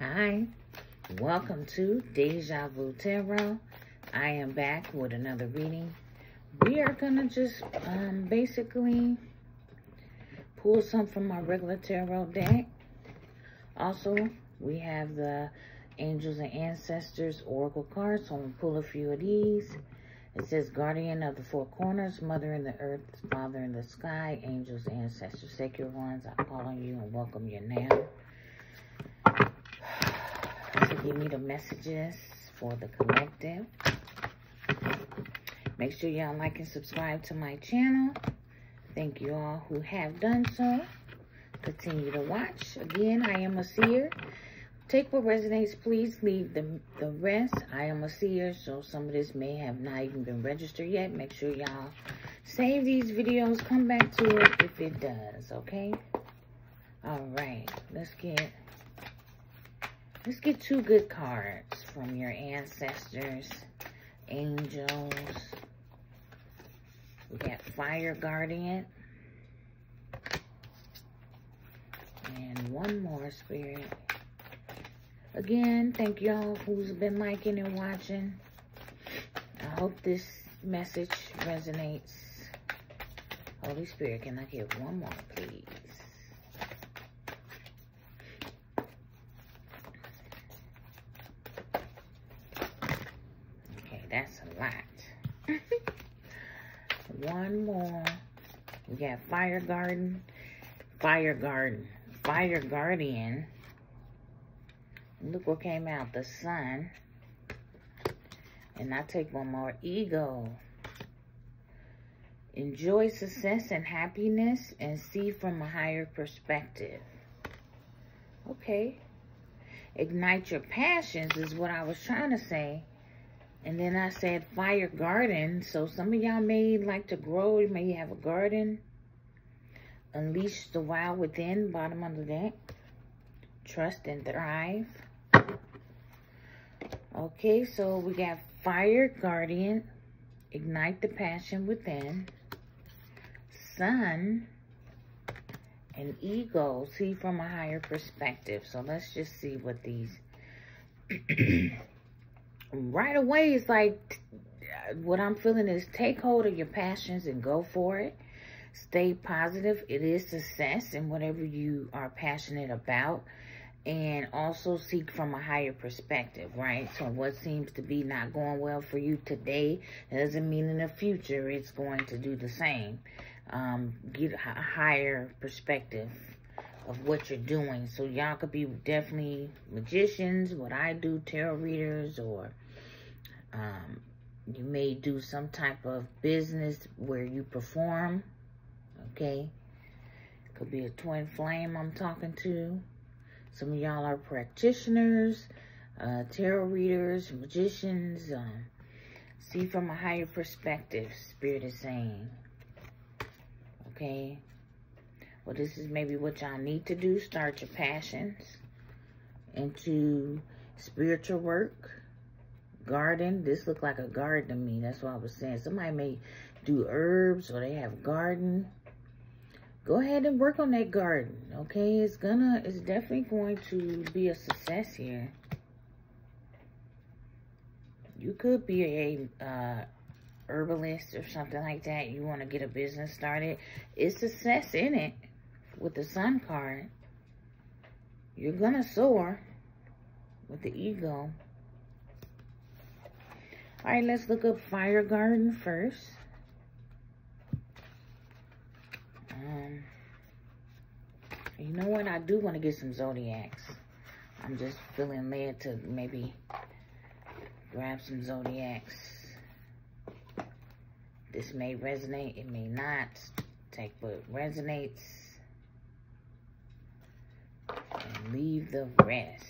Hi, welcome to Deja Vu Tarot. I am back with another reading. We are gonna just um, basically pull some from my regular tarot deck. Also, we have the Angels and Ancestors Oracle cards, so I'm gonna pull a few of these. It says Guardian of the Four Corners, Mother in the Earth, Father in the Sky, Angels, Ancestors, Sacred Ones. I call on you and welcome you now. Give me the messages for the collective. Make sure y'all like and subscribe to my channel. Thank you all who have done so. Continue to watch. Again, I am a seer. Take what resonates, please. Leave the, the rest. I am a seer, so some of this may have not even been registered yet. Make sure y'all save these videos. Come back to it if it does, okay? All right, let's get Let's get two good cards from your ancestors, angels. We got Fire Guardian. And one more, Spirit. Again, thank y'all who's been liking and watching. I hope this message resonates. Holy Spirit, can I get one more, please? that's a lot. One more. We got Fire Garden, Fire Garden, Fire Guardian. Look what came out, the Sun. And I take one more, Ego. Enjoy success and happiness and see from a higher perspective. Okay. Ignite your passions is what I was trying to say. And then I said fire garden. So some of y'all may like to grow. You may have a garden. Unleash the wild within, bottom of the deck. Trust and thrive. Okay, so we got fire guardian. Ignite the passion within. Sun and ego. See from a higher perspective. So let's just see what these... right away it's like uh, what I'm feeling is take hold of your passions and go for it. Stay positive. It is success in whatever you are passionate about. And also seek from a higher perspective, right? So what seems to be not going well for you today doesn't mean in the future it's going to do the same. Um, get a higher perspective of what you're doing. So y'all could be definitely magicians, what I do, tarot readers, or um, you may do some type of business where you perform, okay? Could be a twin flame I'm talking to. Some of y'all are practitioners, uh, tarot readers, magicians. Um, see from a higher perspective, Spirit is saying. Okay? Well, this is maybe what y'all need to do. Start your passions into spiritual work garden. This looked like a garden to me. That's what I was saying. Somebody may do herbs or they have garden. Go ahead and work on that garden, okay? It's gonna, it's definitely going to be a success here. You could be a uh, herbalist or something like that. You want to get a business started. It's success in it with the sun card. You're gonna soar with the ego. All right, let's look up Fire Garden first. Um, you know what? I do want to get some Zodiacs. I'm just feeling led to maybe grab some Zodiacs. This may resonate. It may not. Take what resonates. And leave the rest.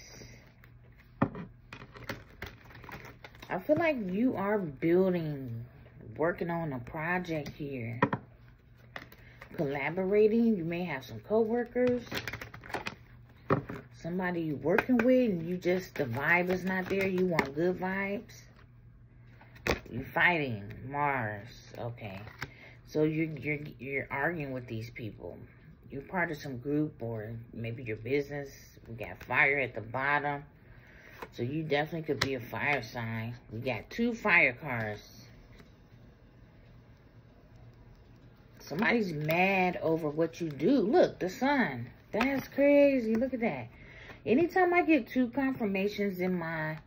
I feel like you are building, working on a project here. Collaborating. You may have some co-workers. Somebody you're working with and you just, the vibe is not there. You want good vibes. You're fighting. Mars. Okay. So you're, you're, you're arguing with these people. You're part of some group or maybe your business, We got fire at the bottom. So you definitely could be a fire sign. We got two fire cards. Somebody's mad over what you do. Look, the sun. That's crazy. Look at that. Anytime I get two confirmations in my,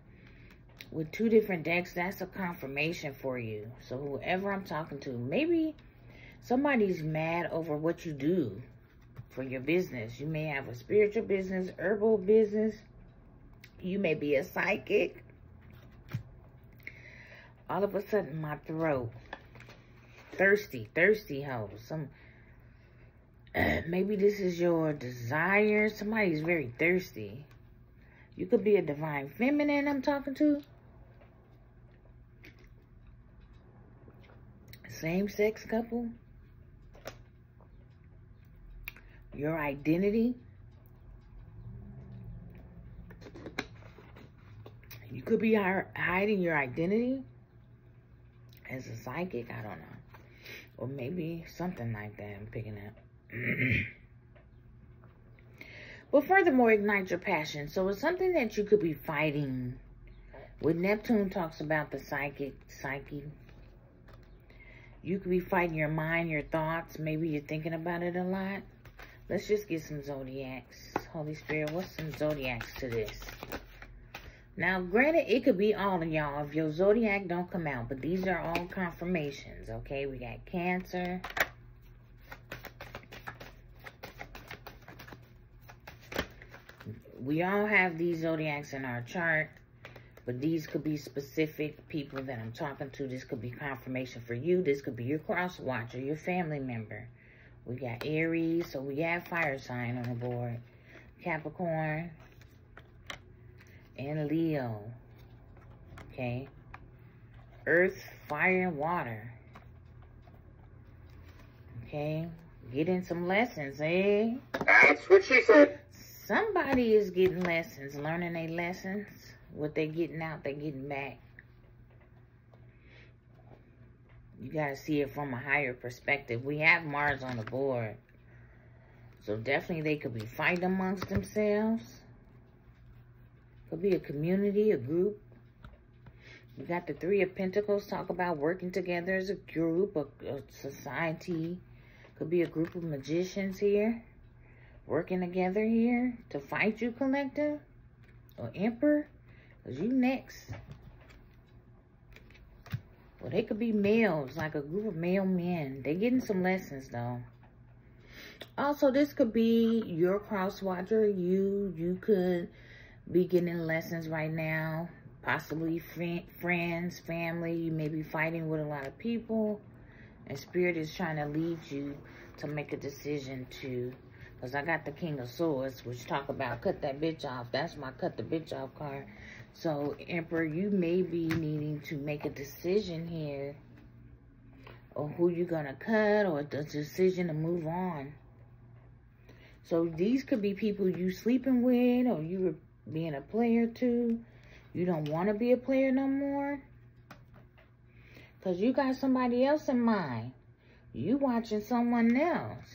with two different decks, that's a confirmation for you. So whoever I'm talking to, maybe somebody's mad over what you do for your business. You may have a spiritual business, herbal business. You may be a psychic. All of a sudden, my throat. Thirsty, thirsty hoe. Some, maybe this is your desire. Somebody's very thirsty. You could be a divine feminine I'm talking to. Same-sex couple. your identity. You could be hiding your identity as a psychic. I don't know. Or maybe something like that I'm picking up. but furthermore, ignite your passion. So it's something that you could be fighting. When Neptune talks about the psychic, psyche, you could be fighting your mind, your thoughts. Maybe you're thinking about it a lot. Let's just get some zodiacs. Holy Spirit, what's some zodiacs to this? Now, granted, it could be all of y'all if your zodiac don't come out, but these are all confirmations, okay? We got Cancer. We all have these zodiacs in our chart, but these could be specific people that I'm talking to. This could be confirmation for you. This could be your cross watcher, your family member. We got Aries, so we got fire sign on the board. Capricorn and Leo. Okay. Earth, fire, and water. Okay. Getting some lessons, eh? That's what she said. Somebody is getting lessons, learning their lessons. What they're getting out, they're getting back. You got to see it from a higher perspective. We have Mars on the board. So definitely they could be fighting amongst themselves. Could be a community, a group. You got the Three of Pentacles. Talk about working together as a group, a, a society. Could be a group of magicians here. Working together here to fight you, collective. Or Emperor. Because you next. Well, they could be males, like a group of male men. They're getting some lessons, though. Also, this could be your cross watcher. You, you could be getting lessons right now. Possibly friends, family. You may be fighting with a lot of people. And Spirit is trying to lead you to make a decision to... Because I got the King of Swords, which talk about cut that bitch off. That's my cut the bitch off card. So, Emperor, you may be needing to make a decision here or who you're going to cut or the decision to move on. So, these could be people you sleeping with or you being a player too. You don't want to be a player no more. Because you got somebody else in mind. You watching someone else.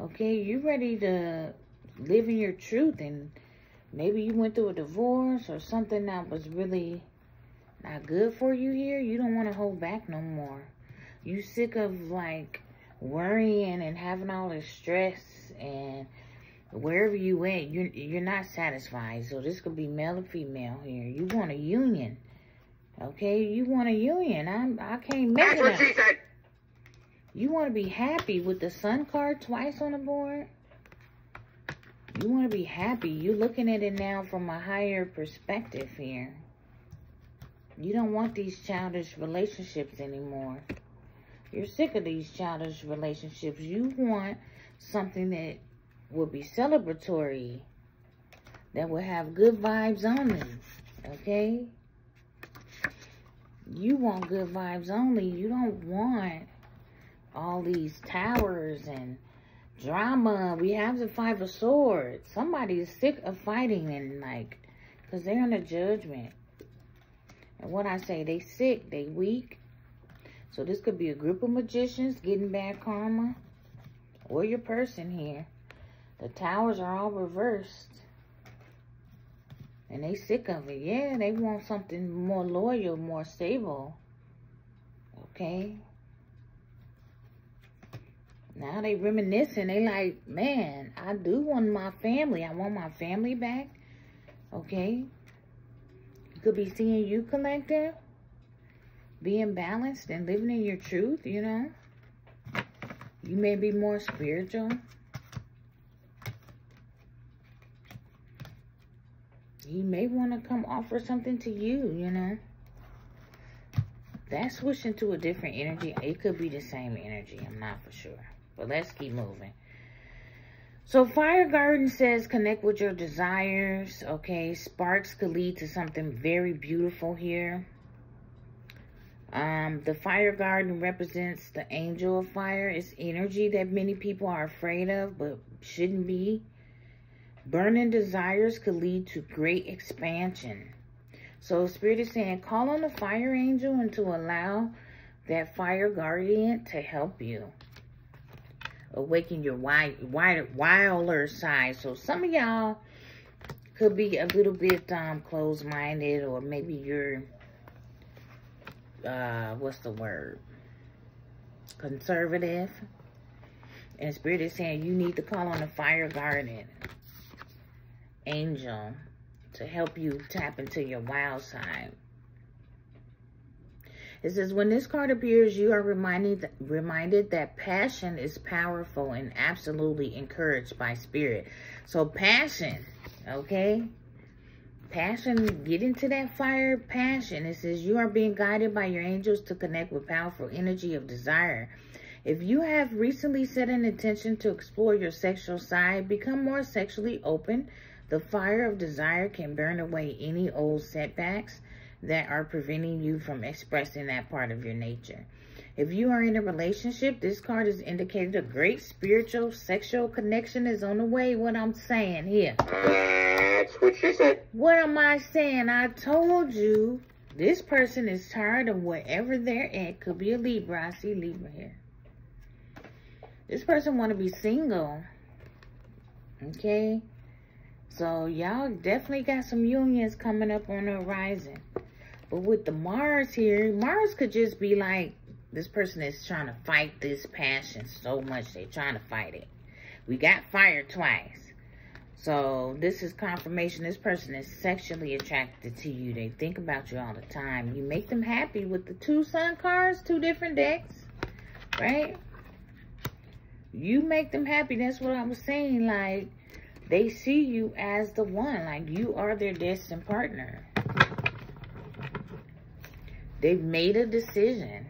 Okay, you ready to live in your truth and maybe you went through a divorce or something that was really not good for you here. You don't want to hold back no more. You sick of like worrying and having all this stress and wherever you went, you're, you're not satisfied. So this could be male or female here. You want a union. Okay, you want a union. I'm, I can't make That's what she said. You want to be happy with the sun card twice on the board? You want to be happy. You're looking at it now from a higher perspective here. You don't want these childish relationships anymore. You're sick of these childish relationships. You want something that will be celebratory. That will have good vibes only. Okay? You want good vibes only. You don't want all these towers and drama. We have the Five of Swords. Somebody is sick of fighting and like, because they're a judgment. And what I say, they sick, they weak. So this could be a group of magicians getting bad karma. Or your person here. The towers are all reversed. And they sick of it. Yeah, they want something more loyal, more stable. Okay? Now they reminiscing. They like, man, I do want my family. I want my family back. Okay? You could be seeing you collective. Being balanced and living in your truth, you know? You may be more spiritual. He may want to come offer something to you, you know. That switching to a different energy. It could be the same energy. I'm not for sure. But let's keep moving. So Fire Garden says connect with your desires. Okay. Sparks could lead to something very beautiful here. Um, the fire garden represents the angel of fire. It's energy that many people are afraid of, but shouldn't be. Burning desires could lead to great expansion. So Spirit is saying, call on the fire angel and to allow that fire guardian to help you. Awaken your wide, wide, wilder side. So some of y'all could be a little bit um, closed-minded or maybe you're, uh, what's the word? Conservative. And Spirit is saying you need to call on the fire guardian angel to help you tap into your wild side. It says, when this card appears, you are reminded, reminded that passion is powerful and absolutely encouraged by spirit. So passion, okay? Passion, get into that fire passion. It says, you are being guided by your angels to connect with powerful energy of desire. If you have recently set an intention to explore your sexual side, become more sexually open the fire of desire can burn away any old setbacks that are preventing you from expressing that part of your nature. If you are in a relationship, this card is indicated a great spiritual, sexual connection is on the way. What I'm saying here. That's what she said. What am I saying? I told you this person is tired of wherever they're at. Could be a Libra. I see Libra here. This person want to be single. Okay? So y'all definitely got some unions coming up on the horizon. But with the Mars here, Mars could just be like, this person is trying to fight this passion so much. They're trying to fight it. We got fired twice. So this is confirmation this person is sexually attracted to you. They think about you all the time. You make them happy with the two sun cards, two different decks, right? You make them happy. That's what I was saying. Like, they see you as the one. Like you are their destined partner. They've made a decision.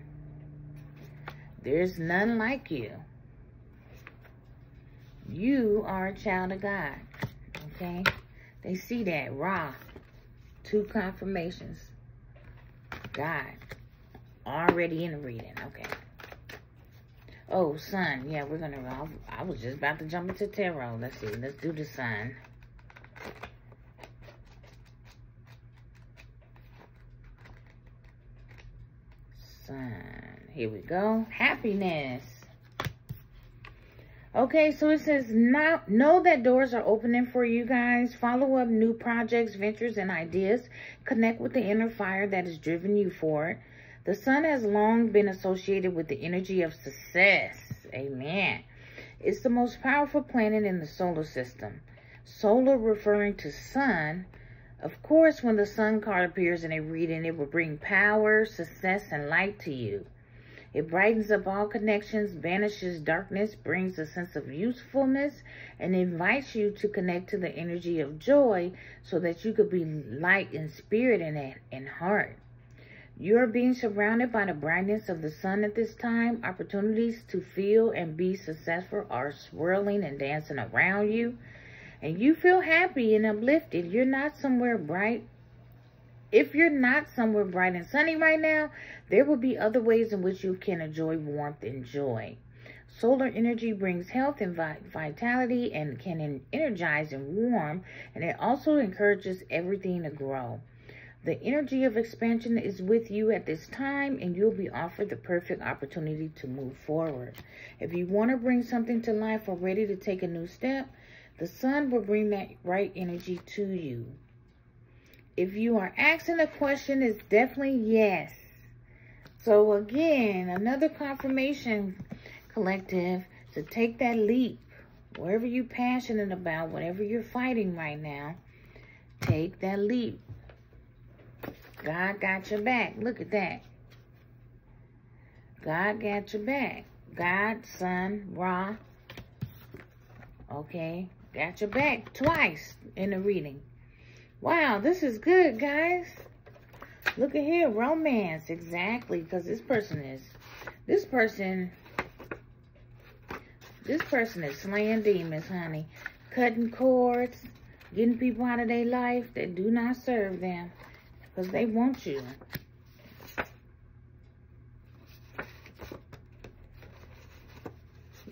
There's none like you. You are a child of God. Okay? They see that. Ra. Two confirmations. God. Already in the reading. Okay. Oh, sun. Yeah, we're going to... I was just about to jump into tarot. Let's see. Let's do the sun. Sun. Here we go. Happiness. Okay, so it says, now, know that doors are opening for you guys. Follow up new projects, ventures, and ideas. Connect with the inner fire that has driven you forward. The sun has long been associated with the energy of success. Amen. It's the most powerful planet in the solar system. Solar referring to sun. Of course, when the sun card appears in a reading, it will bring power, success, and light to you. It brightens up all connections, banishes darkness, brings a sense of usefulness, and invites you to connect to the energy of joy so that you could be light in spirit and in heart. You are being surrounded by the brightness of the sun at this time. Opportunities to feel and be successful are swirling and dancing around you. And you feel happy and uplifted. You're not somewhere bright. If you're not somewhere bright and sunny right now, there will be other ways in which you can enjoy warmth and joy. Solar energy brings health and vitality and can energize and warm. And it also encourages everything to grow. The energy of expansion is with you at this time and you'll be offered the perfect opportunity to move forward. If you want to bring something to life or ready to take a new step, The sun will bring that right energy to you. If you are asking a question, it's definitely yes. So again, another confirmation collective to take that leap. Whatever you're passionate about, whatever you're fighting right now, take that leap. God got your back. Look at that. God got your back. God, Son, Ra. Okay. Got your back twice in the reading. Wow, this is good, guys. Look at here. Romance. Exactly. Because this person is... This person... This person is slaying demons, honey. Cutting cords. Getting people out of their life that do not serve them. Because they want you.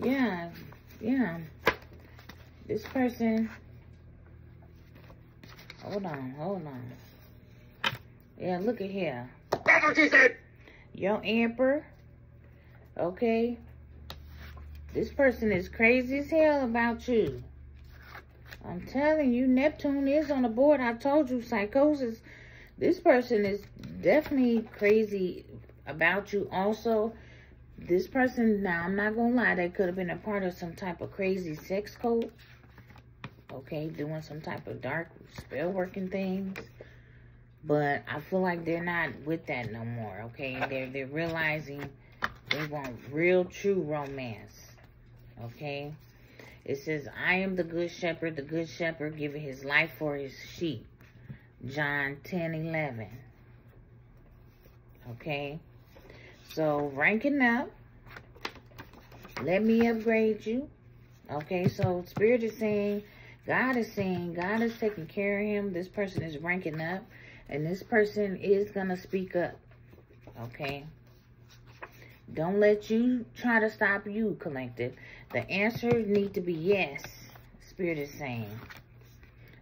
Yeah, yeah. This person, hold on, hold on. Yeah, look at here. That's what she said. Your emperor, okay? This person is crazy as hell about you. I'm telling you, Neptune is on the board. I told you, psychosis. This person is definitely crazy about you also this person, now I'm not going to lie, they could have been a part of some type of crazy sex cult. Okay, doing some type of dark spell working things. But I feel like they're not with that no more, okay? They're, they're realizing they want real, true romance, okay? It says, I am the good shepherd, the good shepherd giving his life for his sheep. John 10, 11. Okay? So ranking up, let me upgrade you. Okay, so Spirit is saying, God is saying, God is taking care of him. This person is ranking up, and this person is going to speak up. Okay? Don't let you try to stop you, collective. The answer need to be yes, Spirit is saying.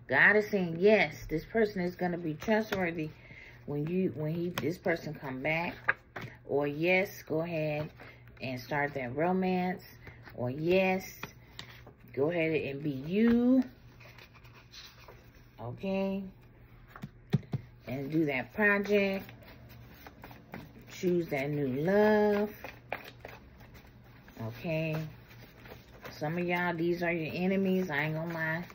God is saying, yes, this person is going to be trustworthy when you when he this person come back or yes, go ahead and start that romance. Or yes, go ahead and be you. Okay. And do that project. Choose that new love. Okay. Some of y'all, these are your enemies. I ain't gonna lie.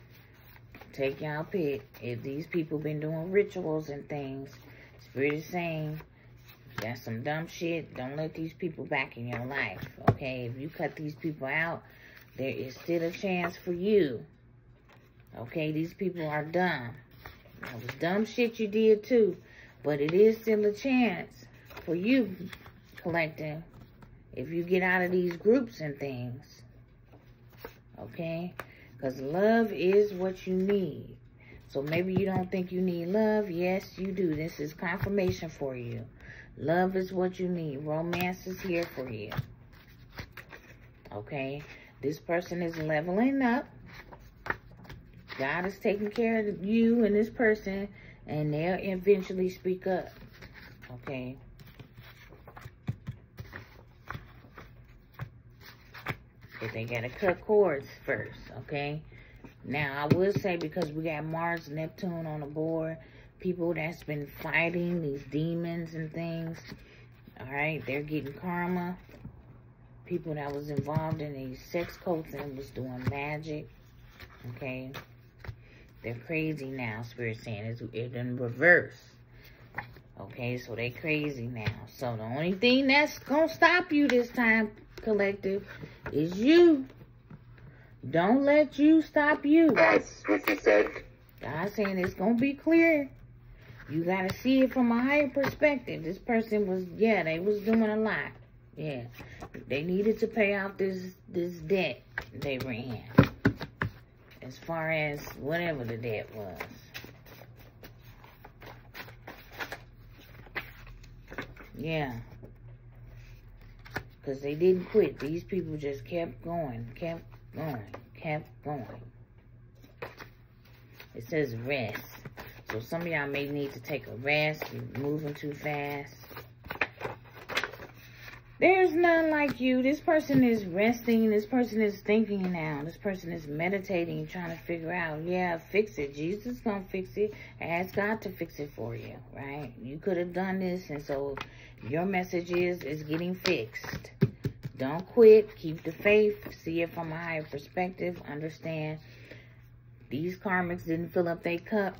Take y'all pick. If these people been doing rituals and things, Spirit is saying that's some dumb shit. Don't let these people back in your life, okay? If you cut these people out, there is still a chance for you. Okay, these people are dumb. That was dumb shit you did too. But it is still a chance for you, collecting, if you get out of these groups and things. Okay? Because love is what you need. So maybe you don't think you need love. Yes, you do. This is confirmation for you. Love is what you need. Romance is here for you. Okay? This person is leveling up. God is taking care of you and this person, and they'll eventually speak up. Okay? But they gotta cut cords first, okay? Now, I will say because we got Mars, Neptune on the board, people that's been fighting these demons and things. All right, they're getting karma. People that was involved in these sex cults and was doing magic. Okay, they're crazy now. Spirit saying it's it in reverse. Okay, so they crazy now. So the only thing that's gonna stop you this time, collective, is you. Don't let you stop you. That's what she said. God saying it's gonna be clear. You got to see it from a higher perspective. This person was, yeah, they was doing a lot. Yeah. They needed to pay off this, this debt they ran. As far as whatever the debt was. Yeah. Because they didn't quit. These people just kept going, kept going, kept going. It says rest. So some of y'all may need to take a rest. You're moving too fast. There's none like you. This person is resting. This person is thinking now. This person is meditating, trying to figure out, yeah, fix it. Jesus gonna fix it. Ask God to fix it for you, right? You could have done this, and so your message is, is getting fixed. Don't quit. Keep the faith. See it from a higher perspective. Understand these karmics didn't fill up their cup.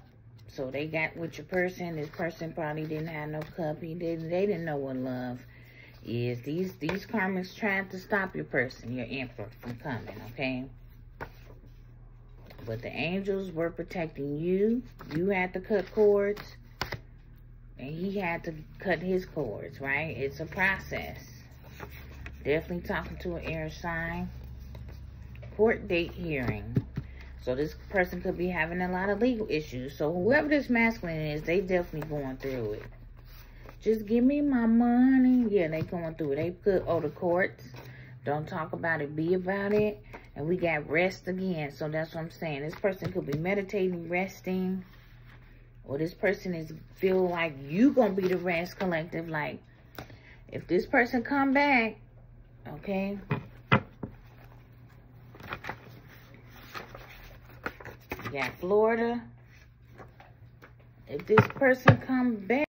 So they got with your person. This person probably didn't have no cup. He didn't. They didn't know what love is these these karmics trying to stop your person, your emperor, from coming, okay? But the angels were protecting you. You had to cut cords. And he had to cut his cords, right? It's a process. Definitely talking to an air sign. Court date hearing. So this person could be having a lot of legal issues. So whoever this masculine is, they definitely going through it. Just give me my money. Yeah, they going through. They put, oh, the courts. Don't talk about it. Be about it. And we got rest again. So that's what I'm saying. This person could be meditating, resting. Or this person is feel like you going to be the rest collective. Like, if this person come back, okay. Got Florida. If this person come back.